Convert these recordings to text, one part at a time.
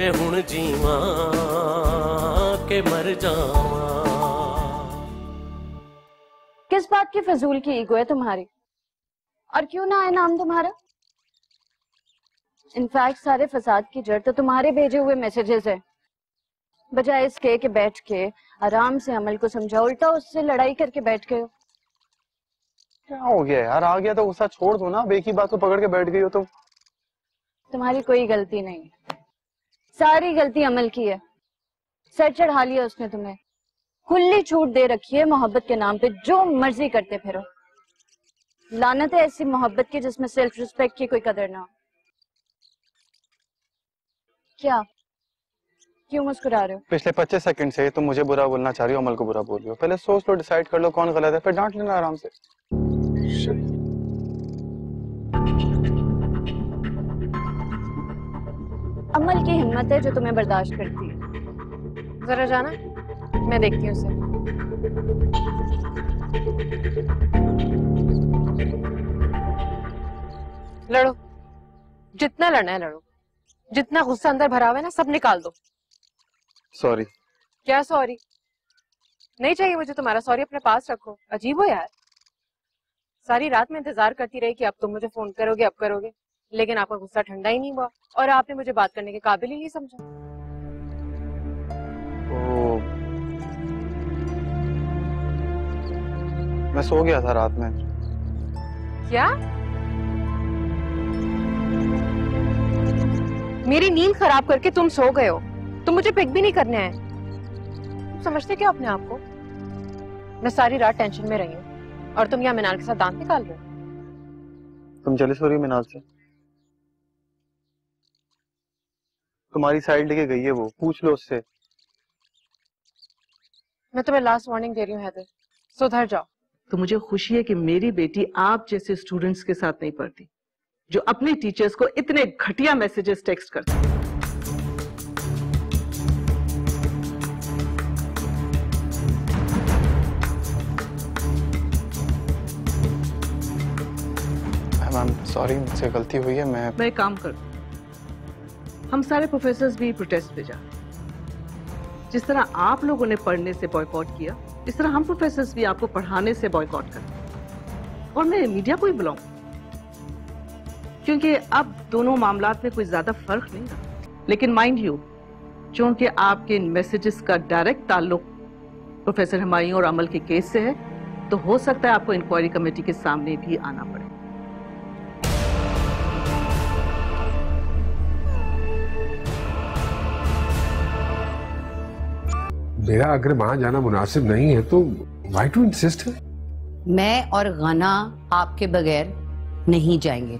ਵੇ ਹੁਣ ਜੀਵਾਂ ਕੇ ਮਰ ਜਾਵਾਂ किस बात की फजूल की ईगो है तुम्हारी और क्यों ना है नाम तुम्हारा इनफैक्ट सारे फसाद की जड़ तो तुम्हारे भेजे हुए मैसेजेस है बजाय इसके कि बैठ के आराम से अमल को समझा उल्टा उससे लड़ाई करके बैठ गए हो क्या हो गया यार आ गया तो गुस्सा छोड़ दो ना बेकी बात को पकड़ के बैठ गई हो तुम तुम्हारी कोई गलती नहीं सारी गलती अमल की है। सर चढ़ा लिया उसने तुम्हें। खुली छूट दे रखी है मोहब्बत के नाम पे जो मर्ज़ी करते फिरो। लानत है ऐसी मोहब्बत की जिसमें सेल्फ रिस्पेक्ट की कोई कदर ना हो। क्या? क्यों मुस्कुरा रहे हो? पिछले 25 सेकंड से तुम मुझे बुरा बोलना चाह रही हो अमल को बुरा बोल रही हो। पहले सोच लो डिसाइड कर लो कौन गलत है फिर डांट लेना आराम से। अमल की हिम्मत है जो तुम्हें बर्दाश्त करती है। जरा जाना मैं देखती हूँ उसे। लड़ो। जितना लड़ना है लड़ो। जितना गुस्सा अंदर भरा हुआ है ना सब निकाल दो। सॉरी क्या सॉरी नहीं चाहिए मुझे तुम्हारा सॉरी अपने पास रखो। अजीब हो यार। सारी रात में इंतज़ार करती रही कि अब तुम मुझे फ़ोन करोगे अब करोगे। लेकिन आपका गुस्सा ठंडा ही नहीं हुआ और आपने मुझे बात करने के काबिल ही नहीं समझा। तो मैं सो गया था रात में। क्या? मेरी नींद खराब करके तुम सो गए हो। तुम मुझे पिक भी नहीं करने आए। तुम समझते क्या अपने आप को? मैं सारी रात टेंशन में रही हूँ और तुम यहाँ मिनाल के साथ दांत निकाल रहे हो। तुम जलिस हो रही हो मिनाल से? तुम्हारी साइड लेके गई है वो। पूछ लो उससे। मैं तुम्हें लास्ट वार्निंग दे रही हूँ हैदर। सुधर जाओ। तो मुझे खुशी है कि मेरी बेटी आप जैसे स्टूडेंट्स के साथ नहीं पढ़ती जो अपने टीचर्स को इतने घटिया मैसेजेस टेक्स्ट करते। हैं। मैम सॉरी मुझसे गलती हुई है मैं मैं काम कर हम सारे प्रोफेसर्स भी प्रोटेस्ट पे जा जिस तरह आप लोगों ने पढ़ने से बॉयकॉट किया, इस तरह हम प्रोफेसर्स भी आपको पढ़ाने से बॉयकॉट करते हैं। और मैं मीडिया को ही बुलाऊं क्योंकि अब दोनों मामला में कोई ज़्यादा फ़र्क नहीं रहा। लेकिन माइंड यू चूँकि आपके इन मैसेजेस का डायरेक्ट ताल्लुक प्रोफेसर हमायूं और अमल के केस से है तो हो सकता है आपको इंक्वायरी कमेटी के सामने भी आना पड़े। मेरा अगर वहाँ जाना मुनासिब नहीं है तो वाई टू इंसिस्ट मैं और गना आपके बगैर नहीं जाएँगे।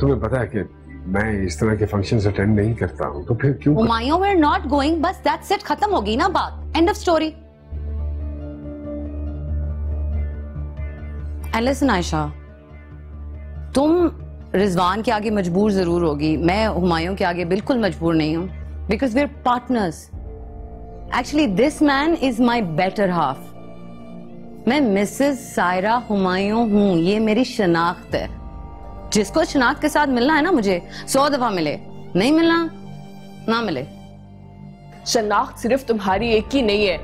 तुम्हें पता है कि मैं इस तरह के फ़ंक्शंस अटेंड नहीं करता हूँ तो फिर क्यों हुमायूं वेर नॉट गोइंग बस दैट्स इट खत्म हो गई ना बात। End of story and listen Ayesha तुम रिजवान के आगे मजबूर ज़रूर होगी मैं हुमायूं के आगे बिल्कुल मजबूर नहीं हूँ। Because we are partners actually this man is my better half मैं मिसेस सायरा हुमायूं हूँ। ये मेरी शनाख्त है। जिसको शनाख्त के साथ मिलना है ना मुझे सौ दफ़ा मिले। नहीं मिलना? ना मिले। शनाख्त सिर्फ़ तुम्हारी एक की नहीं है।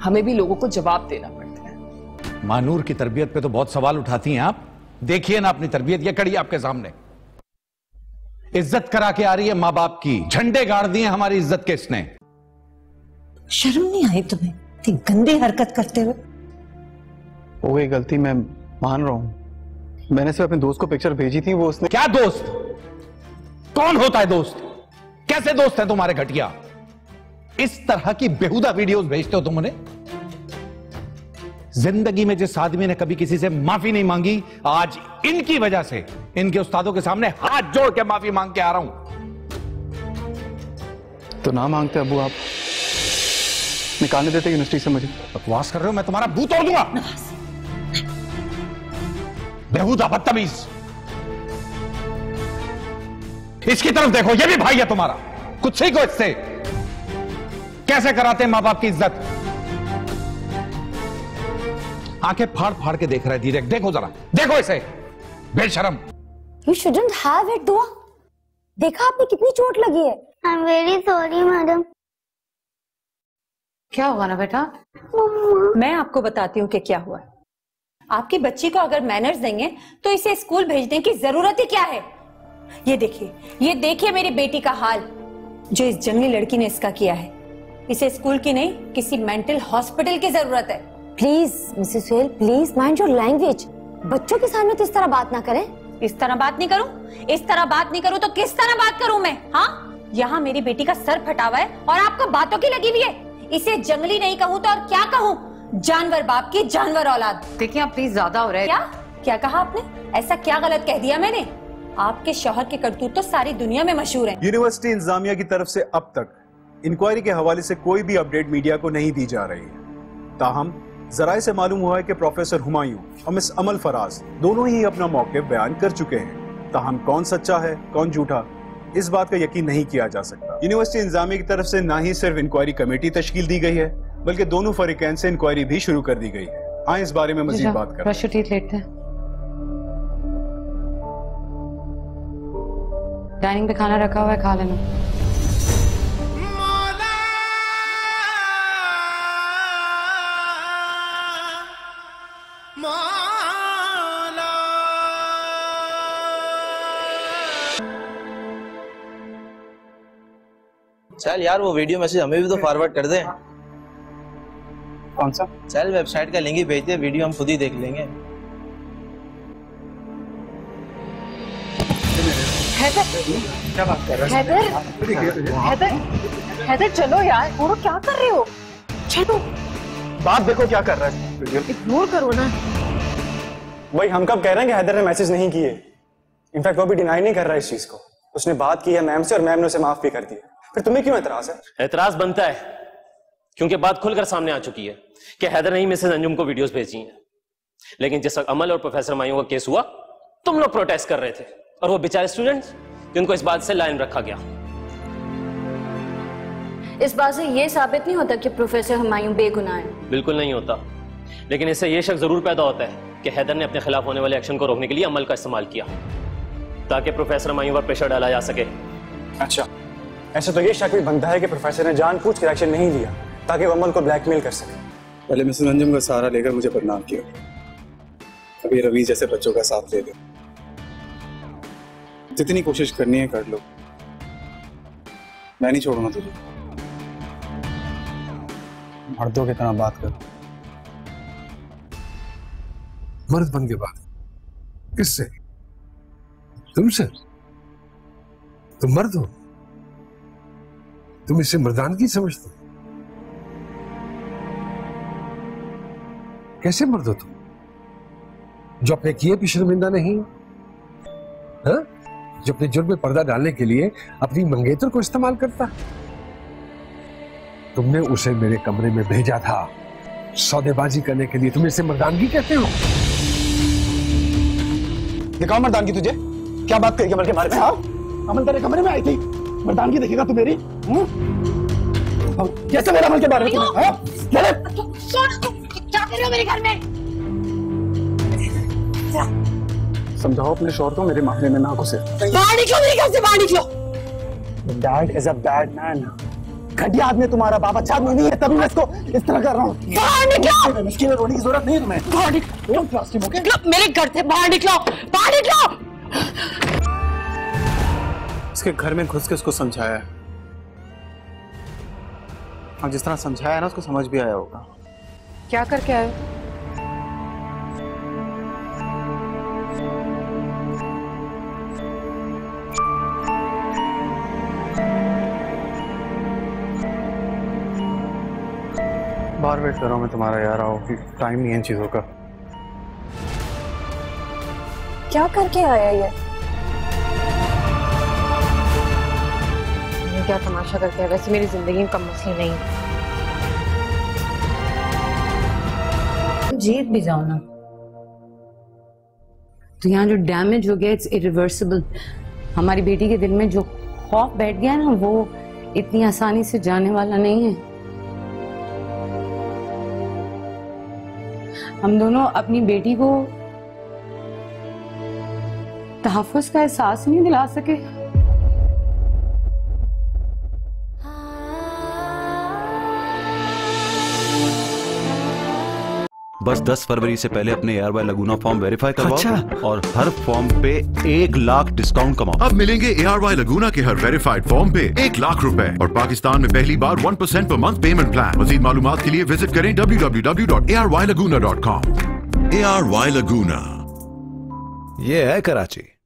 हमें भी लोगों को जवाब देना पड़ता है। मानूर की तरबियत पे तो बहुत सवाल उठाती हैं आप। देखिए ना अपनी तरबियत ये कड़ी आपके सामने। इज़्ज़त करा के आ रही है माँ बाप की। झंडे गाड़ दिए हमारी इज़्ज़त के इसने। शर्म नहीं आई तुम्हें? इतनी गंदी हरकत करते हुए। हो गई गलती मैं मान रहा हूँ। मैंने सिर्फ़ अपने दोस्त को पिक्चर भेजी थी वो उसने क्या दोस्त? कौन होता है दोस्त? कैसे दोस्त है तुम्हारे घटिया? इस तरह की बेहुदा वीडियोस भेजते हो तुम उन्हें? ज़िंदगी में जिस आदमी ने कभी किसी से माफ़ी नहीं मांगी आज इनकी वजह से इनके उस्तादों के सामने हाथ जोड़ के माफ़ी मांग के आ रहा हूँ। तो ना मांगते अबू आप। निकालने देते यूनिवर्सिटी से मुझे। बकवास कर रहे हो मैं तुम्हारा भूत तोड़ दूँगा। बेहुदा बदतमीज। इसकी तरफ़ देखो ये भी भाई है तुम्हारा। कुछ सीखो इससे। कैसे कराते हैं माँ बाप की इज़्ज़त? आँखें फाड़ फाड़ के देख रहा है धीरे देखो जरा। देखो इसे। बेशरम यू शुडंट हैव इट दुआ देखा आपने कितनी चोट लगी है। I am very sorry madam क्या होगा ना बेटा? मैं आपको बताती हूँ कि क्या हुआ आपकी बच्ची को अगर मैनर्स देंगे तो इसे स्कूल भेजने की ज़रूरत ही क्या है? ये देखिए ये देखिए मेरी बेटी का हाल जो इस जंगली लड़की ने इसका किया है। इसे स्कूल की नहीं किसी मेंटल हॉस्पिटल की ज़रूरत है। Please Mrs Suhail please mind your language बच्चों के सामने तो इस तरह बात ना करें। इस तरह बात नहीं करूँ? इस तरह बात नहीं करूँ तो किस तरह बात करूँ मैं? हाँ? यहाँ मेरी बेटी का सर फटा हुआ है और आपको बातों की लगी हुई है। इसे जंगली नहीं कहूँ तो और क्या कहूँ? जानवर बाप की जानवर औलाद। देखिए आप प्लीज़ ज़्यादा हो रहा है। क्या? क्या कहा आपने? ऐसा क्या गलत कह दिया मैंने? आपके शौहर के करतूत तो सारी दुनिया में मशहूर है। यूनिवर्सिटी इंतजामिया की तरफ़ से अब तक इंक्वायरी के हवाले से कोई भी अपडेट मीडिया को नहीं दी जा रही है। ताहम जराये से मालूम हुआ है कि प्रोफेसर हुमायूं और मिस अमल फराज दोनों ही अपना मौके बयान कर चुके हैं। ताहम कौन सच्चा है कौन झूठा इस बात का यकीन नहीं किया जा सकता। यूनिवर्सिटी इंतजामिया की तरफ़ से ना ही सिर्फ़ इंक्वायरी कमेटी तश्कील दी गई है बल्कि दोनों फरीकैन से इंक्वायरी भी शुरू कर दी गई है। आए इस बारे में मजीद बात करें हैं। डाइनिंग पे खाना रखा हुआ है खा लेना। चल यार वो वीडियो मैसेज हमें भी तो फॉरवर्ड कर दे। कौन सा? चल वेबसाइट का लिंक ही भेज दे वीडियो हम खुद ही देख लेंगे। क्या बात कर हैदर हैदर हैदर चलो यार बोलो क्या कर रहे हो? चलो। बात देखो क्या कर रहा है। इग्नोर करो ना। भाई हम कब कह रहे हैं कि हैदर ने मैसेज नहीं किए। इनफैक्ट वो भी डिनाई नहीं कर रहा है इस चीज़ को। उसने बात की है मैम से और मैम ने उसे माफ़ भी कर दिया। फिर तुम्हें क्यों एतराज़ है? एतराज़ बनता है क्योंकि बात खुलकर सामने आ चुकी है कि हैदर ने ही मिसेज अंजुम को वीडियोस भेजी हैं। लेकिन जिस वक्त अमल और प्रोफेसर मायूं का केस हुआ तुम लोग प्रोटेस्ट कर रहे थे और वो बेचारे स्टूडेंट्स जिनको इस बात से लाइन रखा गया। इस बात से ये साबित नहीं होता कि प्रोफेसर हुमायूं बेगुनाह है। बिल्कुल नहीं होता। लेकिन इससे यह शक ज़रूर पैदा होता है कि हैदर ने अपने खिलाफ होने वाले एक्शन को रोकने के लिए अमल का इस्तेमाल किया ताकि प्रोफेसर मायूं पर प्रेशर डाला जा सके। अच्छा। ऐसा तो ये शक भी बनता है कि प्रोफेसर ने जानबूझ कर एक्शन नहीं लिया, ताकि वो अमल को ब्लैकमेल कर सके। पहले मिसेस अंजुम का सहारा लेकर मुझे बदनाम किया। अभी रवि जैसे बच्चों का साथ ले दो। जितनी कोशिश करनी है कर लो। मैं नहीं छोड़ूँगा तुझे। मर्दों की तरह बात करो। मर्द बन के बात। किससे? तुमसे? तुम मर्द हो। तुम इसे मर्दानगी समझते कैसे मर्द हो तुम? जो अपने किए भी शर्मिंदा नहीं? हा? जो अपने जुर्म में पर्दा डालने के लिए अपनी मंगेतर को इस्तेमाल करता? तुमने उसे मेरे कमरे में भेजा था। सौदेबाजी करने के लिए तुम इसे मर्दानगी कहते हो? दिखाओ मर्दानगी तुझे? क्या बात करेगी अमल के बारे में? हाँ? अमल तेरे कमरे में आई थी। मर्दानगी देखेगा तू मेरी? कैसे मेरा अमल के बारे में हाँ? क्या कर रहे हो मेरे घर में? समझाओ अपने शोर को मेरे मामले में ना घुसे। बाहर निकलो मेरे घर से बाहर निकलो। Dad is a bad man घटिया आदमी तुम्हारा बाप अच्छा आदमी नहीं है तभी मैं इसको इस तरह कर रहा हूँ। बाहर निकलो! मुश्किल रोने की ज़रूरत नहीं तुम्हें। बाहर निकलो him, okay? मेरे घर से बाहर निकलो बाहर निकलो! इसके घर में घुस के उसको समझाया है। और जिस तरह समझाया ना उसको समझ भी आया होगा। क्या करके आए? बार वेट कर रहा हूँ मैं तुम्हारा यार आओ कि टाइम नहीं है इन चीज़ों का। क्या करके आया ये? तमाशा करके आए वैसे मेरी ज़िंदगी में कम मसले नहीं है। जीत भी जाओ ना। तो यहाँ जो डैमेज हो गया इट्स इरिवर्सिबल हमारी बेटी के दिल में जो खौफ बैठ गया ना, वो इतनी आसानी से जाने वाला नहीं है। हम दोनों अपनी बेटी को तहफ़ुज़ का एहसास नहीं दिला सके। बस 10 फरवरी से पहले अपने A R Y Laguna form verify करवाओ अच्छा। और हर फॉर्म पे एक लाख डिस्काउंट कमाओ। अब मिलेंगे ए आर वाई लगूना के हर वेरीफाइड फॉर्म पे एक लाख रुपए और पाकिस्तान में पहली बार one percent per month payment plan मजीद मालूम के लिए विज़िट करें W W W dot A R Y Laguna dot com A R Y Laguna ये है कराची।